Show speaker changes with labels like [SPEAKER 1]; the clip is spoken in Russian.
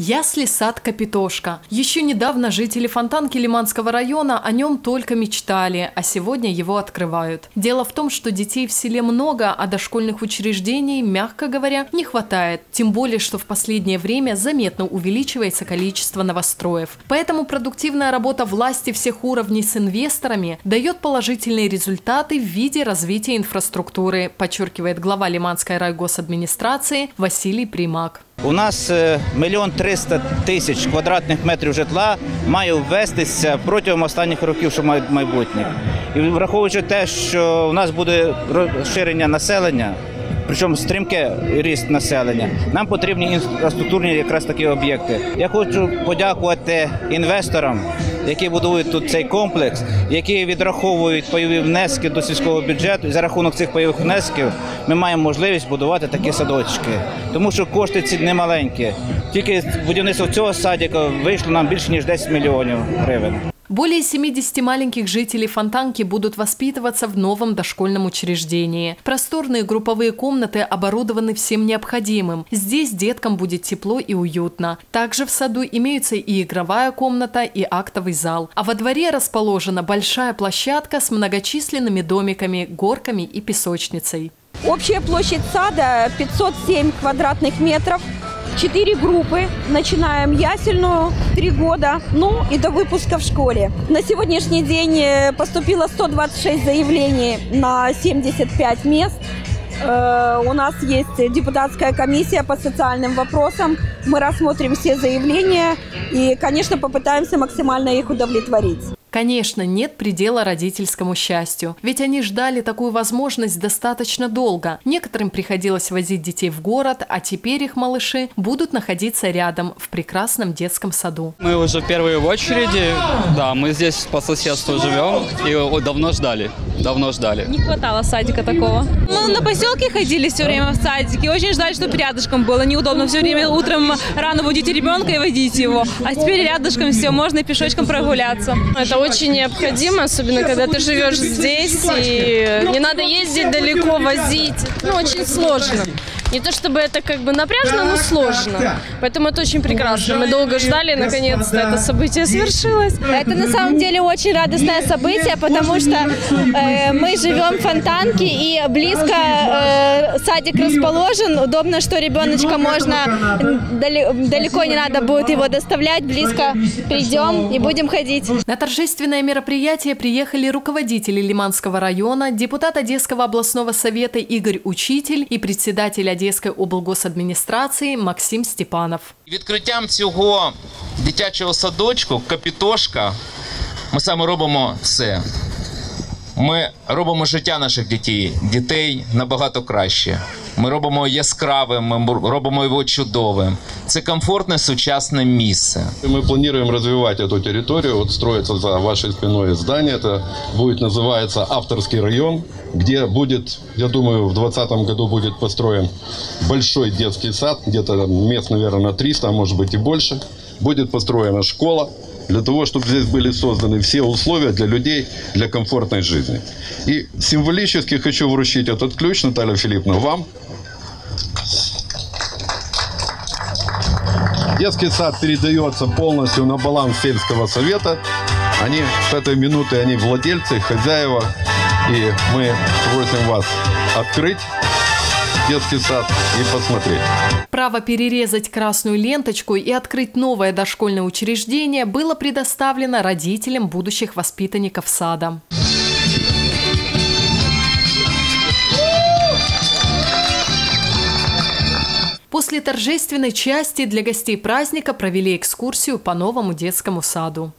[SPEAKER 1] Ясли сад Капитошка. Еще недавно жители Фонтанки Лиманского района о нем только мечтали, а сегодня его открывают. Дело в том, что детей в селе много, а дошкольных учреждений, мягко говоря, не хватает. Тем более, что в последнее время заметно увеличивается количество новостроев. Поэтому продуктивная работа власти всех уровней с инвесторами дает положительные результаты в виде развития инфраструктуры, подчеркивает глава Лиманской райгосадминистрации Василий Примак.
[SPEAKER 2] У нас е, мільйон триста тисяч квадратних метрів житла має ввестися протягом останніх років, що мають майбутнє. І враховуючи те, що у нас буде розширення населення, причому стрімке ріст населення, нам потрібні інфраструктурні якраз такі об'єкти. Я хочу подякувати інвесторам, які будують тут цей комплекс, які відраховують пайові внески до сільського бюджету. І за рахунок цих пайових внесків ми маємо можливість будувати такі садочки, тому що кошти ці не маленькі. Тільки будівництво цього садика вийшло нам більше ніж 10 мільйонів гривень.
[SPEAKER 1] Более 70 маленьких жителей Фонтанки будут воспитываться в новом дошкольном учреждении. Просторные групповые комнаты оборудованы всем необходимым. Здесь деткам будет тепло и уютно. Также в саду имеются и игровая комната, и актовый зал. А во дворе расположена большая площадка с многочисленными домиками, горками и песочницей.
[SPEAKER 3] Общая площадь сада 507 квадратных метров. Четыре группы. Начинаем ясельную, три года, ну и до выпуска в школе. На сегодняшний день э, поступило 126 заявлений на 75 мест. Э, У нас есть депутатская комиссия по социальным вопросам. Мы рассмотрим все заявления и, конечно, попытаемся максимально их удовлетворить.
[SPEAKER 1] Конечно, нет предела родительскому счастью. Ведь они ждали такую возможность достаточно долго. Некоторым приходилось возить детей в город, а теперь их малыши будут находиться рядом, в прекрасном детском саду.
[SPEAKER 4] Мы уже первые в очереди. Да, мы здесь по соседству живем и давно ждали. Давно ждали.
[SPEAKER 5] Не хватало садика такого. Мы на поселке ходили все время в садике. Очень ждали, чтобы рядышком было. Неудобно все время утром рано будить ребенка и водить его. А теперь рядышком все, можно пешочком прогуляться.
[SPEAKER 6] Это очень необходимо, особенно когда ты живешь здесь и не надо ездить далеко, возить. Ну, очень сложно. Не то чтобы это как бы напряжно, но сложно. Поэтому это очень прекрасно. Мы долго ждали, наконец-то это событие свершилось.
[SPEAKER 7] Это на самом деле очень радостное событие, потому что э, мы живем в Фонтанке и близко э, садик расположен. Удобно, что ребеночка можно далеко не надо будет его доставлять, близко придем и будем ходить.
[SPEAKER 1] На торжественное мероприятие приехали руководители Лиманского района, депутат Одесского областного совета Игорь Учитель и председатель Одесской облгосадминистрации Максим Степанов.
[SPEAKER 8] Відкриттям цього дитячого садочку Капітошка ми саме робимо все. Ми робимо життя наших дітей, дітей набагато краще. Ми робимо яскравим, ми робимо його чудовим. Це комфортне сучасне місце.
[SPEAKER 9] Мы планируем развивать эту территорию. Вот строится за вашей спиной здание. Это будет называться авторский район, где будет, я думаю, в 2020 году будет построен большой детский сад, где-то мест, наверное, на 300, а может быть и больше. Будет построена школа для того, чтобы здесь были созданы все условия для людей, для комфортной жизни. И символически хочу вручить этот ключ, Наталья Филипповна, вам. Детский сад передается полностью на баланс сельского совета. Они с этой минуты, они владельцы, хозяева. И мы просим вас открыть детский сад и посмотреть.
[SPEAKER 1] Право перерезать красную ленточку и открыть новое дошкольное учреждение было предоставлено родителям будущих воспитанников сада. После торжественной части для гостей праздника провели экскурсию по новому детскому саду.